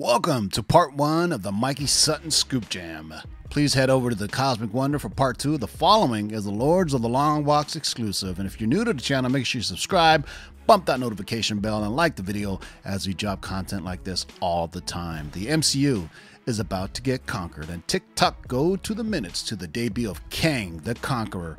Welcome to part one of the Mikey Sutton Scoop Jam. Please head over to the Cosmic Wonder for part two. The following is the Lords of the Long Box exclusive. And if you're new to the channel, make sure you subscribe, bump that notification bell, and like the video as we drop content like this all the time. The MCU is about to get conquered, and tick tock go to the minutes to the debut of Kang the Conqueror.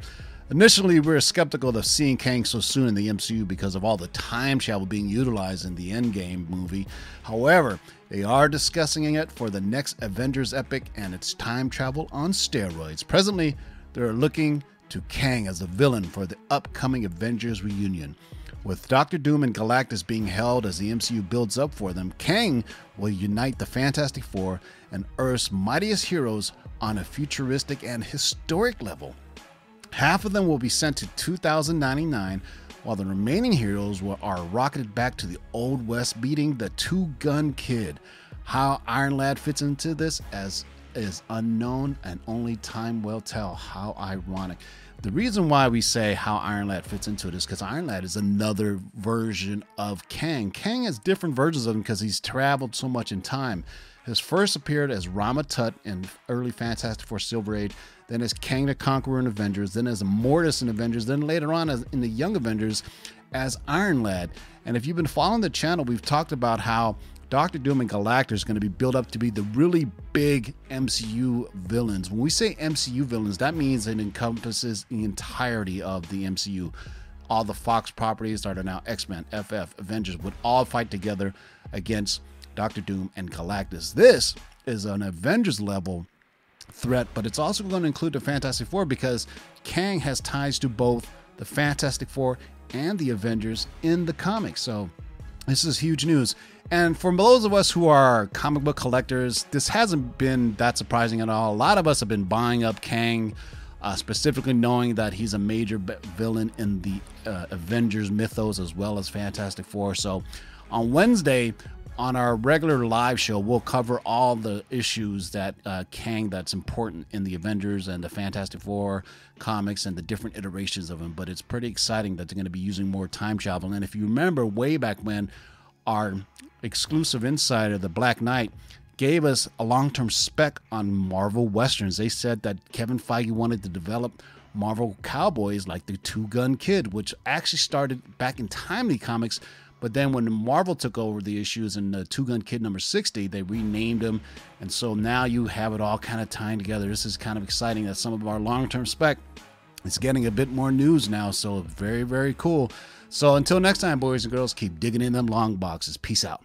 Initially, we were skeptical of seeing Kang so soon in the MCU because of all the time travel being utilized in the Endgame movie. However, they are discussing it for the next Avengers epic and its time travel on steroids. Presently, they're looking to Kang as a villain for the upcoming Avengers reunion. With Doctor Doom and Galactus being held as the MCU builds up for them, Kang will unite the Fantastic Four and Earth's mightiest heroes on a futuristic and historic level. Half of them will be sent to 2099, while the remaining heroes will, are rocketed back to the Old West, beating the Two Gun Kid. How Iron Lad fits into this as is unknown, and only time will tell. How ironic. The reason why we say how Iron Lad fits into it is because Iron Lad is another version of Kang. Kang has different versions of him because he's traveled so much in time. His first appeared as Rama Tut in early Fantastic Four Silver Age, then as Kang the Conqueror in Avengers, then as Immortus in Avengers, then later on in the Young Avengers as Iron Lad. And if you've been following the channel, we've talked about how Doctor Doom and Galactus is going to be built up to be the really big MCU villains. When we say MCU villains, that means it encompasses the entirety of the MCU. All the Fox properties that are now X Men, FF, Avengers would all fight together against Doctor Doom and Galactus. This is an Avengers level threat, but it's also going to include the Fantastic Four because Kang has ties to both the Fantastic Four and the Avengers in the comics. So this is huge news. And for those of us who are comic book collectors, this hasn't been that surprising at all. A lot of us have been buying up Kang, uh, specifically knowing that he's a major villain in the uh, Avengers mythos as well as Fantastic Four. So on Wednesday, on our regular live show, we'll cover all the issues that uh, Kang that's important in the Avengers and the Fantastic Four comics and the different iterations of them. But it's pretty exciting that they're going to be using more time travel. And if you remember way back when our exclusive insider, the Black Knight, gave us a long term spec on Marvel Westerns, they said that Kevin Feige wanted to develop Marvel Cowboys like the Two Gun Kid, which actually started back in Timely Comics but then when Marvel took over the issues in the Two Gun Kid number 60, they renamed him. And so now you have it all kind of tying together. This is kind of exciting that some of our long term spec is getting a bit more news now. So very, very cool. So until next time, boys and girls, keep digging in them long boxes. Peace out.